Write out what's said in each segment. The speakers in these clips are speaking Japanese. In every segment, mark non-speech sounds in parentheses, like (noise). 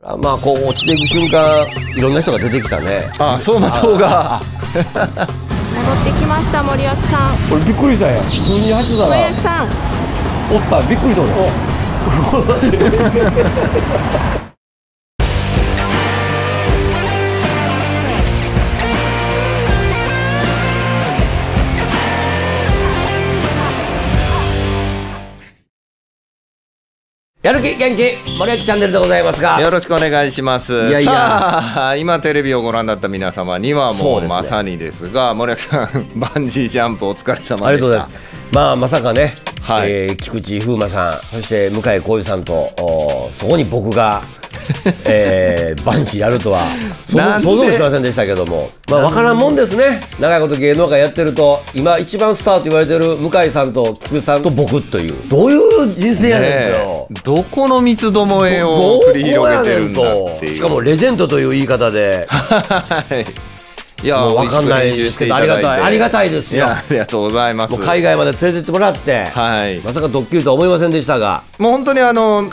あまあこう落ちていく瞬間いろんな人が出てきたね。あ走馬灯が戻ってきました森脇さん。俺びっくりしたんや。普通に走ってたら森脇さんおった。びっくりした俺やる気元気森脇チャンネルでございますが。よろしくお願いします。いやいや。さあ今テレビをご覧になった皆様にはもうね。まさにですが森脇さんバンジージャンプお疲れ様でした。ありがとうございます。まあまさかね、はい。えー菊池風磨さん、そして向井浩二さんと、おそこに僕が、(laughs) えー、バンジーやるとは、想像もしませんでしたけども、まあ分からんもんですね。長いこと芸能界やってると、今一番スターと言われてる向井さんと菊池さんと僕という、どういう人生やねんねよえ。どこの三つどもえを繰り広げてるんだっていう。しかもレジェンドという言い方で、(laughs) はいいやもう分かんないですけど、ありがたい、ありがたいですよ。ありがとうございます。海外まで連れてってもらって、はい。まさかドッキリとは思いませんでしたが、もう本当にあの、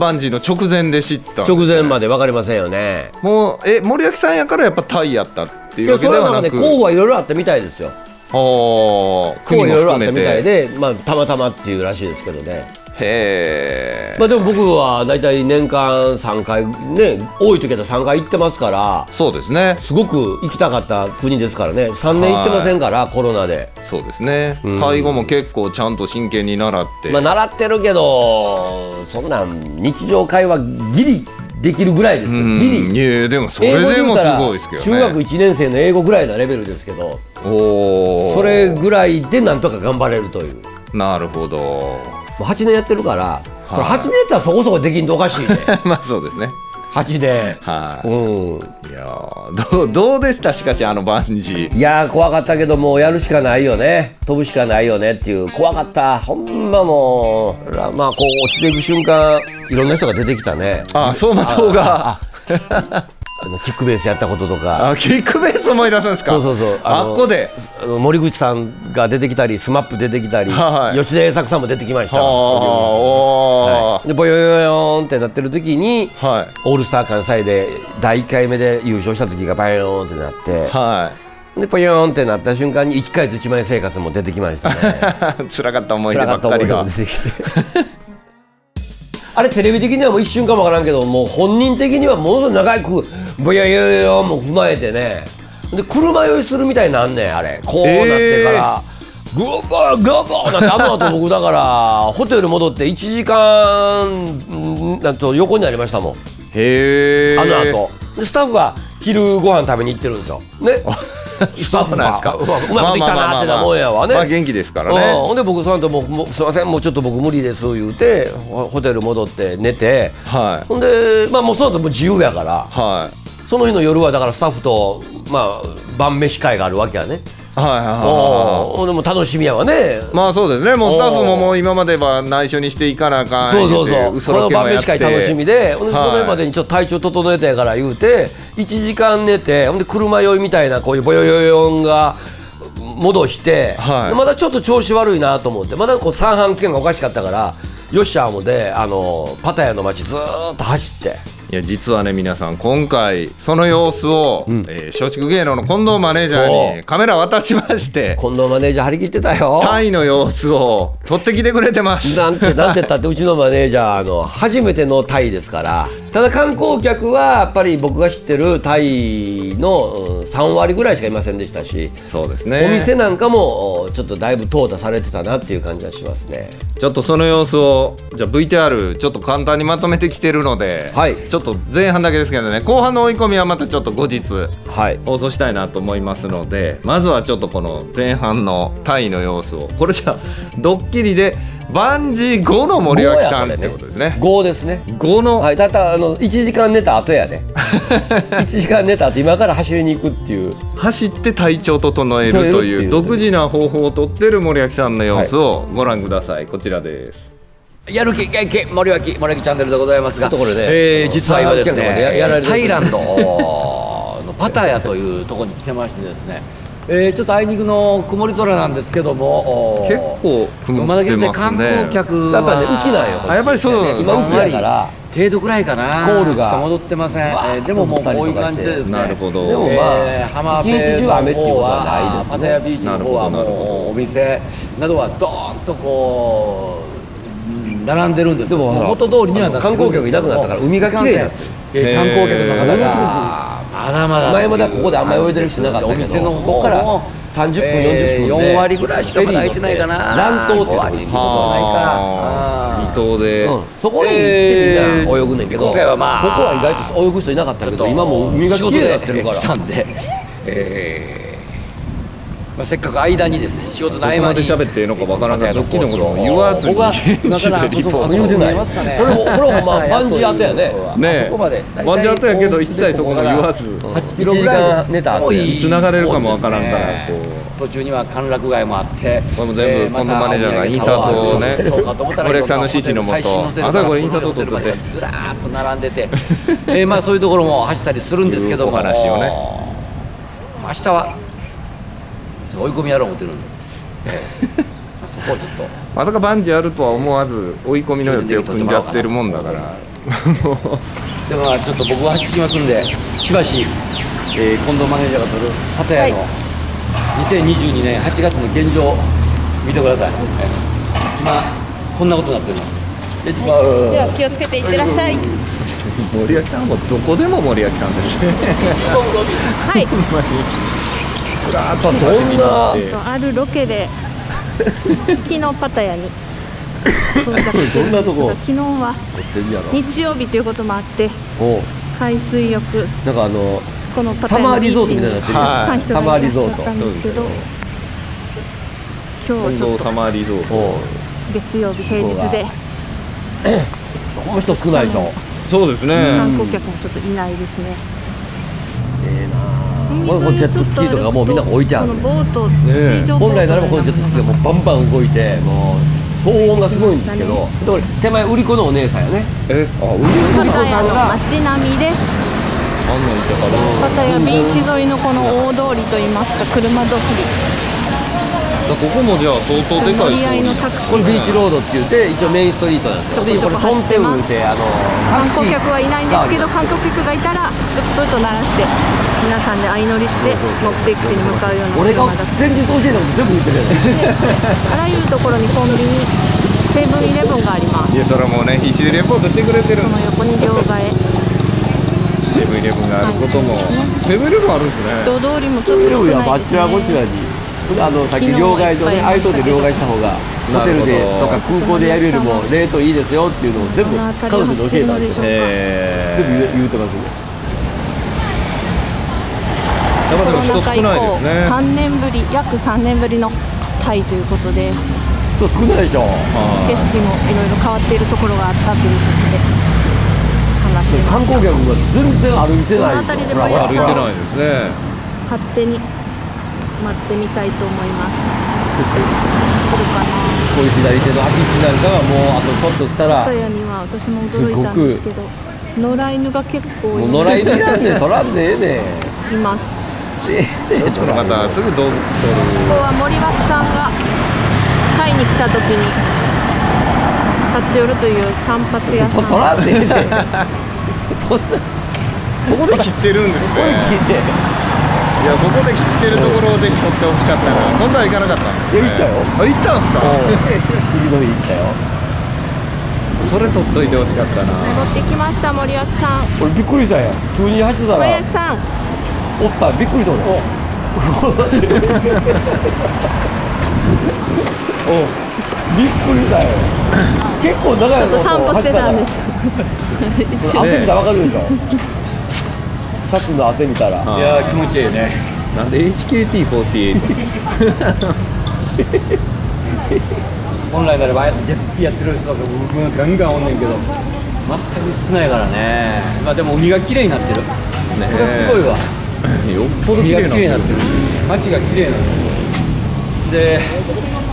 バンジーの直前で知った直前まで分かりませんよね。もうえ森脇さんやからやっぱタイやったっていいうやわけではなく。ね候補はいろいろあったみたいですよ。おー候補国もいろいろあったみたいで、まあ、たまたまっていうらしいですけどね、へえまあ、でも僕は大体年間3回ね多い時は3回行ってますからそうですね。すごく行きたかった国ですからね。3年行ってませんから、コロナで、そうですね、タイ語も結構ちゃんと真剣に習って、まあ、習ってるけどそんなん日常会話ギリできるぐらいですよ、うん。ギリ。いやでもそれででもすごいですけどね。中学1年生の英語ぐらいなレベルですけどおおそれぐらいでなんとか頑張れるという。なるほど8年やってるから、それはい8年やったらそこそこできんとおかしいね (laughs) まあそうですね。8年はい、うん。いやーどうどうでした？しかしあのバンジーいやー怖かったけどもうやるしかないよね。飛ぶしかないよねっていう。怖かった。ほんまもうらまあこう落ちていく瞬間いろんな人が出てきたね。あ走馬灯が (laughs) あのキックベースやったこととか。あキックベース思い出すんですか？そうそうそう。のあっこで。森口さんが出てきたりスマップ出てきたり、はい吉田栄作さんも出てきました。はあおはー。い。でボヨヨヨンってなってる時にはい。オールスター関西で第1回目で優勝した時がバヨーンってなって。はい。でポヨーンってなった瞬間に1回と1万円生活も出てきましたね。(laughs) 辛かった思い出ばっかりが。出てきて。(laughs) あれテレビ的にはもう一瞬かもわからんけどもう本人的にはものすごい長くボヨヨヨヨも踏まえてね。で車酔いするみたいになんねんあれ。こうなってから、グバーグバーなってあの後僕だから (laughs) ホテル戻って1時間んなんと横になりましたもん。へえあの後。でスタッフは昼ご飯食べに行ってるんですよ。ね。スタッフそうなんですかうまうまいったなってなもんやわね。まあ元気ですからうん。ねほんで僕その後もうもうすいませんもうちょっと僕無理です言うてホホテル戻って寝て。はい。ほんでまあもうその後もう自由やから。はいその日の夜はだからスタッフとまあ晩飯会があるわけやね。はいはいはいでもう楽しみやわね。まあそうですね。もうスタッフももう今までは内緒にしていかなあかんそうそうそう。この晩飯会楽しみで。ほんでそはい。れまでにちょっと体調整えたやから言うて1時間寝てほんで車酔いみたいなこういうボヨヨヨンが戻して、はい。でまだちょっと調子悪いなと思ってまだこう三半規管がおかしかったからよっしゃーもであのパタヤの街ずーっと走っていや実はね皆さん今回その様子を、えー松竹芸能の近藤マネージャーにカメラ渡しまして近藤マネージャー張り切ってたよ。タイの様子を (laughs) 撮ってきてくれてます。なんてなんて言ったってうちのマネージャーの初めてのタイですからただ観光客はやっぱり僕が知ってるタイのうん3割ぐらいしかいませんでしたし、そうですね。お店なんかもおちょっとだいぶ淘汰されてたなっていう感じがしますね。ちょっとその様子をじゃあ VTR ちょっと簡単にまとめてきてるので、はい。ちょっと前半だけですけどね後半の追い込みはまたちょっと後日はい。放送したいなと思いますのでまずはちょっとこの前半のタイの様子を。これじゃあドッキリでバンジー後の森脇さんってことですね。5ですね。後の、はい、ただあの1時間寝た後やで。(laughs) 1時間寝た後今から走りに行くっていう。走って体調整えるといいうう独自な方法をとってる森脇さんの様子をご覧ください、こちらです。やる気元気森脇森脇チャンネルでございますが。とこれねえー実は今ですねタイランドの (laughs) パタヤというところに来てましてですね、えーちょっとあいにくの曇り空なんですけども結構曇ってますね。ま観光客はやっぱりねよあやっぱりそうなんです今うちやから程度くらいかな。スコールが。しか戻ってません、えわーでももうこういう感じでですね。なるほど。でもまあえー。浜辺一日中雨っていうことはないですね。の方パタヤビーチの方はもうお店などはドーンとこううん並んでるんですでも元通りには観光客いなくなったから海が綺麗になってるえー観光客の方がまだまだ。前まではここであんまり泳いでる人なかったけどお店の方ここからも30分えー40分で4割ぐらいしかまだ空いてないかな。乱闘っていうところに5割ないかはあ離島で、うんそこに行ってみんな泳ぐねんけど、今回はまあここは意外と泳ぐ人いなかったけど今もう海が綺麗になってるから。来たんで、えーまあ、せっかく間にですね仕事の合間にどこまで喋っていいのかわからんからパタヤのコースをドッキリのことも言わずに現地でリポート。これもこれもまあバンジー跡やね。ねえ。ジー跡やけど一切そこも言わず。8キロぐらい1時間寝た後やいい繋がれるかもわからんからコースですね途中には歓楽街もあって。これも全部今度マネージャーがインサートをねそうかと思ったら森脇さんの指示のもと。あとはこれインサートを撮っててずらーっと並んでて。(laughs) えーまあそういうところも走ったりするんですけどお話をね。明日は追い込みやろう思ってるんで、(laughs) そこをちょっと。まさかバンジーあるとは思わず追い込みの予定を組んじゃってるもんだから。も (laughs) うでもまあちょっと僕は走ってきますんでしばし、えー、近藤マネージャーが取るパタヤの2022年8月の現状を見てください、えー今こんなことになっております。では気をつけていってらっしゃい。(laughs) 森脇さんもどこでも森脇さんですね。はいあとどんな？あるロケで昨日パタヤに。(laughs) どんなとこ？昨日は日曜日ということもあって海水浴。なんかあのこのパタヤのサマーリゾートみたいになってるはい。たくさん人サマーリゾートったんですけど今日ちょサマーリゾート。月曜日平日で。この (clears throat) 人少ないでしょそうですね。観光客もちょっといないですねこのジェットスキーとかもうみんな置いてある。ねこのボートえ。水上本来ならばこのジェットスキーがもうバンバン動いてもう騒音がすごいんですけどでこれ手前売り子のお姉さんやね。え？あ売りパタヤの街並みですあんのいたからパタヤビーチ沿いのこの大通りといいますか車通り。ここもじゃあ相当でかいこれビーーチロードって言って一応メインストリートなんですよ。でこれソンテウンってあの観光客はいないんですけど観光客がいたらプップッと鳴らして。皆さんで相乗りして目的地に向かうような俺が前日教えたこと全部言ってる。よねあらゆるところにコンビニセブンイレブンがあります。いやそれはもうね必死でレポートしてくれてる。この横に両替。セブンイレブンがあることも。セブンイレブンあるんですね。人通りもちょっと少ないですね。にあのさっき両替所ねああいうとこで両替した方がホテルでとか空港でやるよりもレートいいですよっていうのを全部彼女に教えたんですよ。え全部言うてますねコロナ禍以少ないです降ね。3年ぶり約3年ぶりのタイということで人少ないでしょ景色もいろいろ変わっているところがあったということで話して観光客が全然歩いてないこの辺りでほら。ほら歩いてないですね。す勝手に待ってみたいと思います。来るかこういう左手の空き地なんかはもうあとちょっとしたらなパタヤには私も驚いたんですけど野良犬が結構もう野良犬いらんねん取らんでええねん。いますこの方すぐ動物ここは森脇さんがタイに来た時に立ち寄るという散髪屋さと取らんんでそんなここで切ってるんですこれ聞いねて。いやここで切ってるところで撮ってほしかったな。今度は行かなかったんです、ね、いや行ったよ。あ行ったんですか？(laughs) 次の日行ったよ。それ撮っといてほしかったな。戻ってきました森脇さん。俺びっくりしたんや。普通に走ってたら。森脇さんおったびっくりした。俺 (laughs) お。びっくりしたよ。結構長いちょっと散歩してたんです。汗見たらわかるでしょ。シャツの汗見たら。あいやー気持ちいいね。なんで HKT48 (laughs) 本来ならばああやってジェットスキーやってる人がガンガンおんねんけど。全く少ないからね。まあでも海が綺麗になってる。これはすごいわ (laughs) よっぽど綺麗な。綺麗になってる。街が綺麗なんですで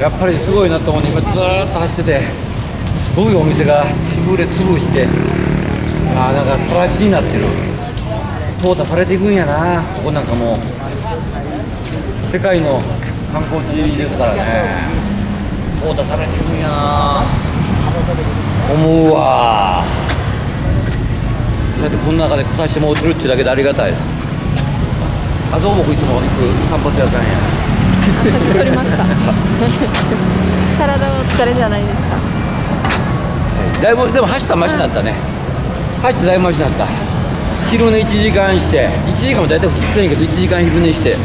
やっぱりすごいなと思って今ずーっと走っててすごいお店が潰れ潰して。ああなんかさら地になってる。淘汰されていくんやな。ここなんかもう。世界の観光地ですからね。淘汰されていくんやな。思うわそうやってこの中で来させてもらってるっていうだけでありがたいです。あそこ僕いつも行く散髪屋さんや。撮りました。体の疲れじゃないですか。だいぶでも走ったらマシになったね。走ってだいぶマシになった。昼寝1時間して1時間も大体普通やけど1時間昼寝して。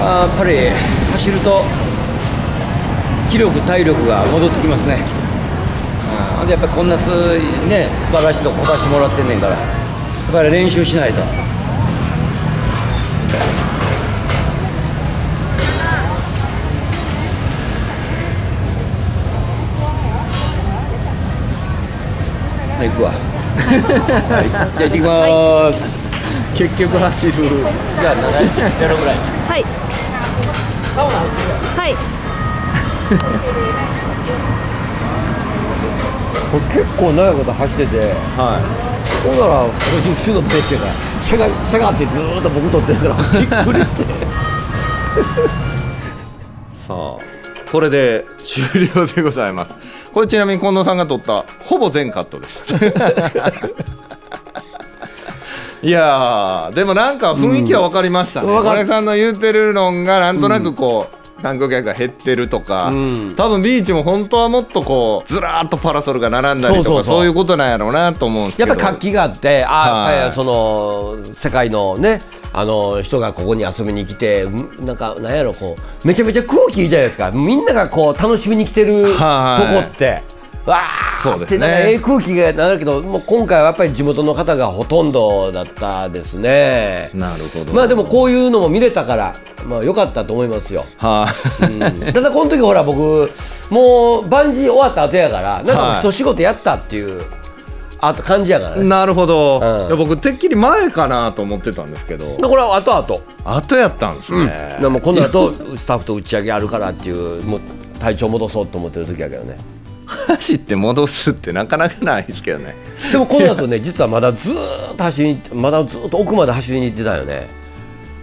あーやっぱり走ると気力体力が戻ってきますね。でやっぱりこんなすね素晴らしいとこ来させてもらってんねんから。やっぱり練習しないと。はい行くわ。は (laughs) いじゃあ行ってきます。結局走る。じゃあ7ゼロぐらい。はい。はい。これ結構長いこと走ってて。はほんなら普通のペースやからしゃがしゃがってずーっと僕撮ってるからびっくりして。い (laughs) さあこれで終了でございます。これちなみに近藤さんが撮ったほぼ全カットです。(laughs) いやーでもなんか雰囲気は分かりましたね、うん。さんの言ってるのがなんとなくこう、観光客が減ってるとか、うん。多分ビーチも本当はもっとこうずらーっとパラソルが並んだりとかそういうことなんやろうなと思うんですけど。やっぱり活気があってあ、はい。その世界のねあの人がここに遊びに来てんなんかなんやろこうめちゃめちゃ空気いいじゃないですか。みんながこう楽しみに来てるとこはいって。わそうですね。ーってなんかええ空気がなるけどもう今回はやっぱり地元の方がほとんどだったですね。なるほど。まあでもこういうのも見れたからまあ良かったと思いますよ。はい、うん。ただこの時ほら僕もうバンジー終わった後やからなんか一仕事やったっていうあ感じやからね。なるほど、うん。いや僕てっきり前かなと思ってたんですけど。これは後々。後やったんですね、でも今度だとスタッフと打ち上げあるからっていうもう体調戻そうと思ってる時やけどね走って戻すってなかなかないですけどね。でもこの後ね (laughs) 実はまだずーっと走りにまだずーっと奥まで走りに行ってたよね。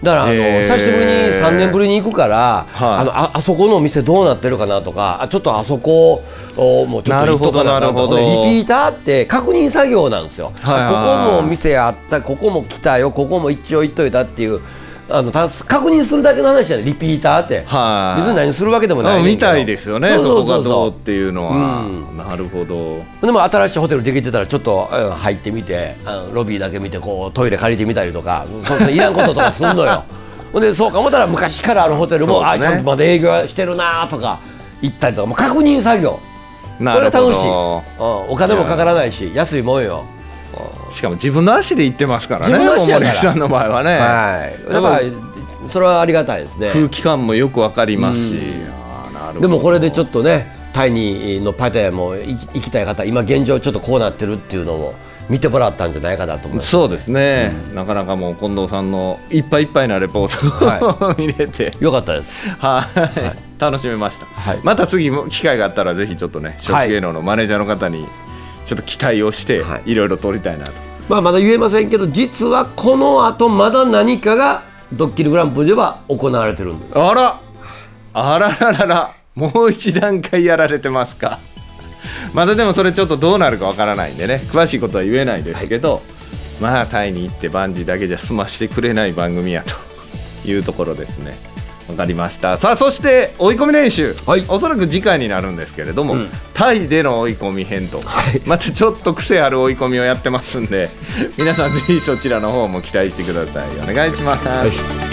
だからあの、へー。久しぶりに3年ぶりに行くから、はい。あのああそこのお店どうなってるかなとかあちょっとあそこをもうちょっと行っとかなとかなるほどなるほど。リピーターって確認作業なんですよ、はいはいあここも店あったここも来たよここも一応行っといたっていうあのた確認するだけの話じゃないリピーターって、はい。別に何するわけでもないみたいですよねそそうそうそう。こがどうっそていうのは、うん。なるほど。うでも新しいホテルできてたらちょっとうん入ってみてあのロビーだけ見てこうトイレ借りてみたりとかそうそういらんこととかすんのよ。(laughs) でそうか思ったら昔からあるホテルも、ね。あちゃんとまだ営業してるなとか行ったりとかもう確認作業。なるほこれ楽しい、うん、どお金もかからないし安いもんよしかも自分の足で行ってますからね自分の足やから。森さんの場合はね、はい。だからそれはありがたいですね。空気感もよくわかりますし、でもこれでちょっとねタイにのパテヤも行きたい方今現状ちょっとこうなってるっていうのも見てもらったんじゃないかなと思います。そうですね、なかなかもう近藤さんのいっぱいいっぱいなレポートを、(laughs) 見れて。よかったです。はい、楽しめました、はい。また。次も機会があったらぜひちょっとね食芸能のマネージャーの方にちょっと期待をして、はい。い、ろいろ撮りたいなと。まあまだ言えませんけど実はこの後まだ何かがドッキリグランプリでは行われてるんです。あら。あらららら。もう一段階やられてますか。まだでもそれちょっとどうなるかわからないんでね。詳しいことは言えないですけど、まあタイに行ってバンジーだけじゃ済ましてくれない番組やというところですねわかりました。さあそして追い込み練習、はい。おそらく次回になるんですけれども、うん。タイでの追い込み編と、またちょっと癖ある追い込みをやってますんで皆さんぜひそちらの方も期待してください。お願いします、はい